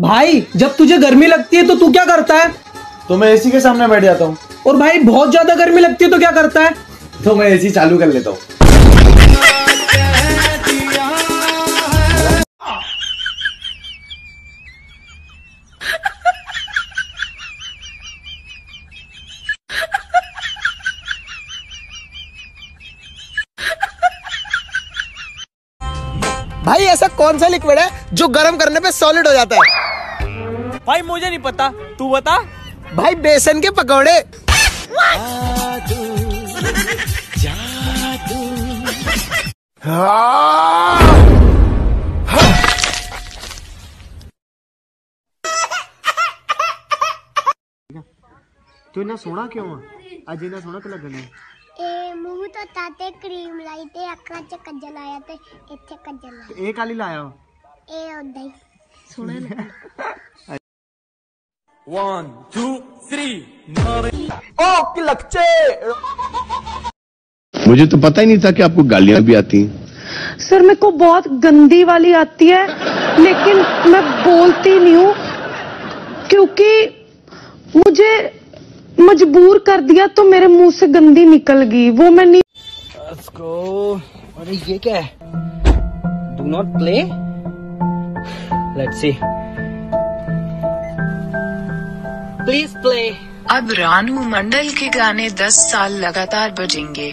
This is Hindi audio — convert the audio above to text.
भाई जब तुझे गर्मी लगती है तो तू क्या करता है? तो मैं एसी के सामने बैठ जाता हूँ। और भाई बहुत ज़्यादा गर्मी लगती है तो क्या करता है? तो मैं एसी चालू कर लेता हूँ। भाई ऐसा कौन सा लिक्विड है जो गर्म करने पे सॉलिड हो जाता है? भाई मुझे नहीं पता तू बता भाई बेसन के पकौड़े ਤੂੰ ਇੰਨਾ ਸੋਹਣਾ ਕਿਉਂ ਆ ਅੱਜ ਇੰਨਾ ਸੋਹਣਾ ਤੇ ਲੱਗਣਾ ਇਹ ਮੂੰਹ ਤੋਂ ਤਾਤੇ ਕਰੀਮ ਲਾਈ ਤੇ ਅੱਖਾਂ 'ਚ ਕੱਜਲ ਲਾਇਆ ਤੇ ਇੱਥੇ ਕੱਜਲ ਲਾਇਆ ਇਹ ਕਾਲੀ ਲਾਇਆ ਵਾ? ਇਹ ਉਦਾਂ ਹੀ ਸੋਹਣਾ ਲੱਗਦਾ वन टू थ्री मुझे तो पता ही नहीं था कि आपको गालियाँ भी आती हैं। सर मेरे को बहुत गंदी वाली आती है लेकिन मैं बोलती नहीं हूँ क्योंकि मुझे मजबूर कर दिया तो मेरे मुँह से गंदी निकल गई वो मैं नहीं अरे ये क्या है? Do not play let's see please play अब रानू मंडल के गाने 10 साल लगातार बजेंगे।